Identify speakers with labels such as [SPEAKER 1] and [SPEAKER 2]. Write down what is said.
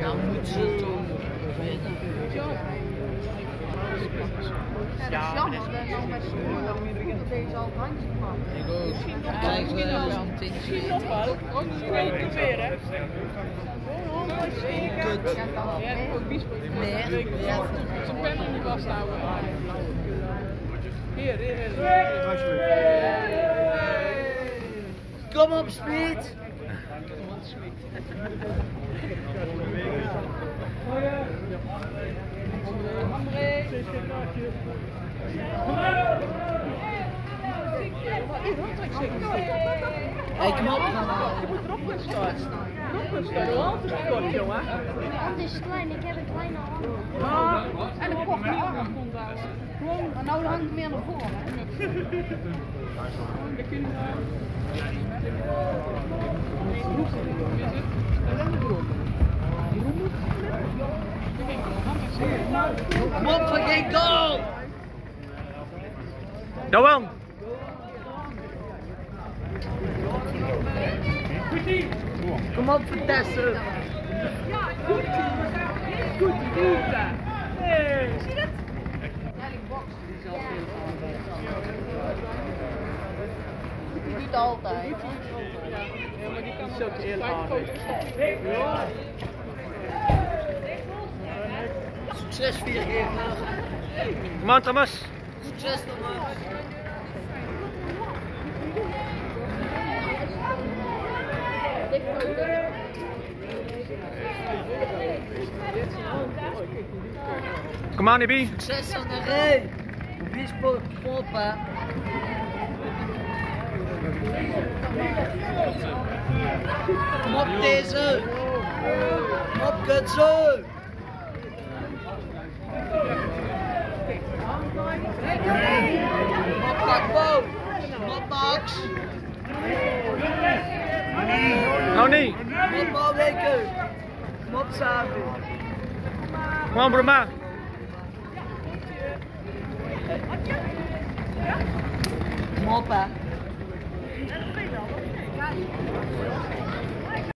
[SPEAKER 1] Nou moet ze toch winnen.
[SPEAKER 2] Ja, dat is jammer. Dat nou dan dat deze al handje kwam.
[SPEAKER 1] Ik ook. Kijk, we hebben een tintje.
[SPEAKER 3] Nog wel. Keer weer, hè?
[SPEAKER 1] Kut.
[SPEAKER 3] Ja, ook biespoort.
[SPEAKER 1] Nee.
[SPEAKER 3] Zijn pen moet vasthouden. Hier, hier, hier.
[SPEAKER 1] Kom op, Speed! Hey, kom op.
[SPEAKER 3] Je moet erop gaan staan. Erop gaan staan. Hoe altijd is kort, jongen?
[SPEAKER 2] Het is klein, ik heb een kleine hand.
[SPEAKER 3] Ah, en een korte arm.
[SPEAKER 2] Gewoon, nou hangt het meer naar voren.
[SPEAKER 1] Kom op, voor geen goal!
[SPEAKER 4] Johan!
[SPEAKER 1] Kom op, Vitesse!
[SPEAKER 3] Goed, goed, Hey.
[SPEAKER 2] Die doet het altijd.
[SPEAKER 3] Ja, maar die kan zo heel aardig.
[SPEAKER 1] Succes vier keer.
[SPEAKER 4] Kom aan, Thomas!
[SPEAKER 1] Succes, Thomas!
[SPEAKER 4] Kom aan, Ibi!
[SPEAKER 1] Succes aan de rij! Kom op, deze! Kom op, kutzo! Kom op, Kakbo! Kom op, Max!
[SPEAKER 4] Nou niet!
[SPEAKER 1] Kom op, Malweken! Kom op, Savi!
[SPEAKER 4] Kom Bruma!
[SPEAKER 1] Kom op, hè! Yeah, okay. Got you.